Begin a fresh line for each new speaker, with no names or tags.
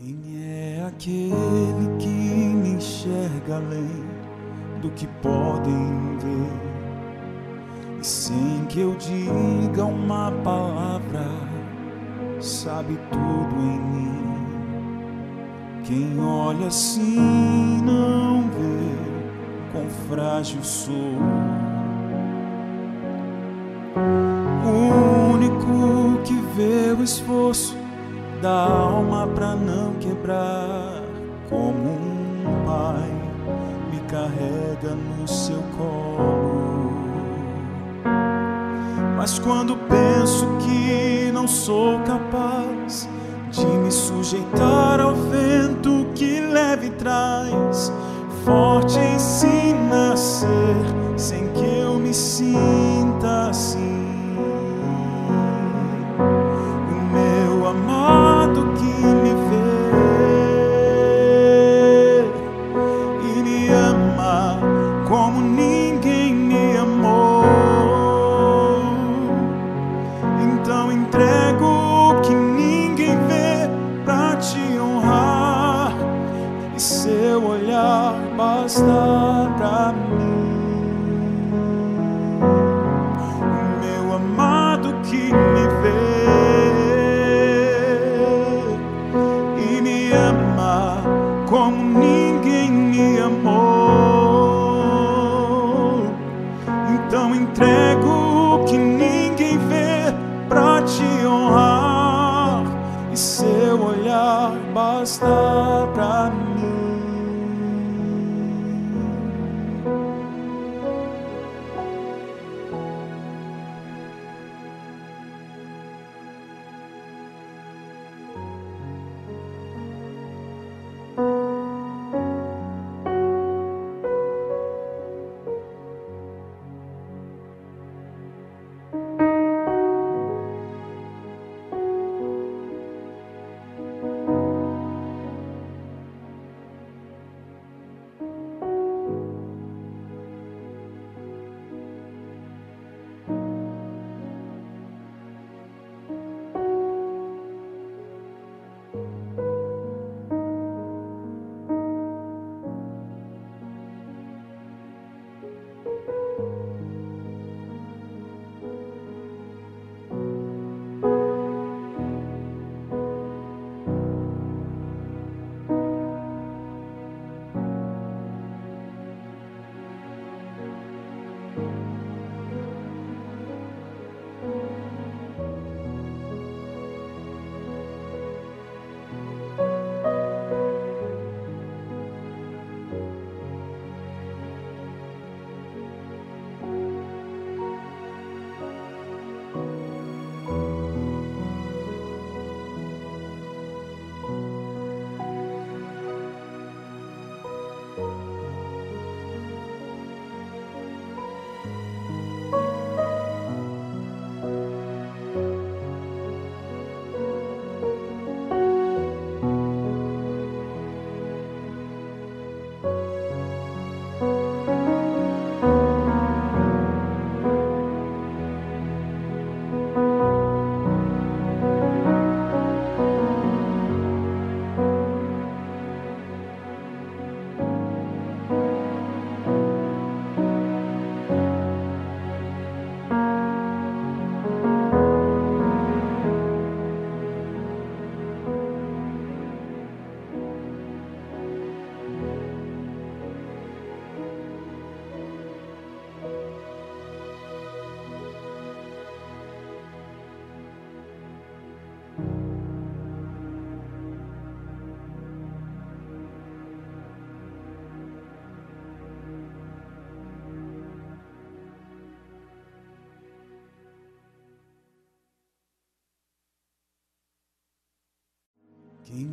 Quem é aquele que me enxerga além do que podem ver? E sem que eu diga uma palavra, sabe tudo em mim. Quem olha assim não vê quão frágil sou. O único que vê o esforço da alma pra não quebrar, como um pai me carrega no seu colo. Mas quando penso que não sou capaz de me sujeitar ao vento que leva e traz, forte ensina basta pra mim. O meu amado que me vê e me ama como ninguém me amou. Então entrego o que ninguém vê pra te honrar. E seu olhar basta pra mim. Quem